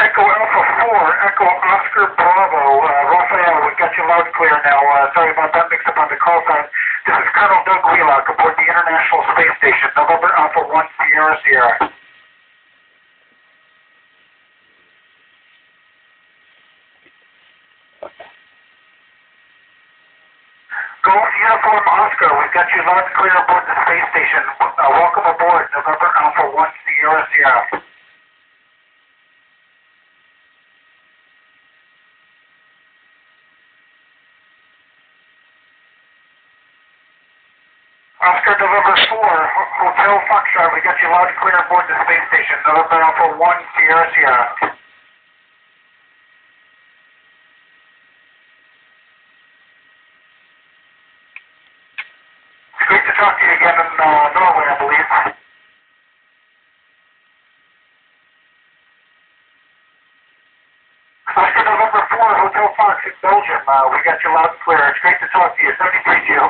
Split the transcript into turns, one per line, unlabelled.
4, Echo Oscar Bravo. Uh, Raphael, we got you loud and clear now. Uh, sorry about that mix up on the call sign. This is Colonel Doug Wheelock aboard the International Space Station, November Alpha 1 Sierra Sierra. Golf Uniform Oscar, we've got you loud and clear aboard the space station. Uh, welcome aboard, November Alpha 1 Sierra Sierra. Oscar November 4, Hotel Foxtrot, we got you loud and clear aboard the space station, November Alpha 1 Sierra Sierra. It's great to talk to you again in uh, Norway, I believe. Oscar November 4, Hotel Fox in Belgium. Uh, we got you loud and clear. It's great to talk to you. 73 to you.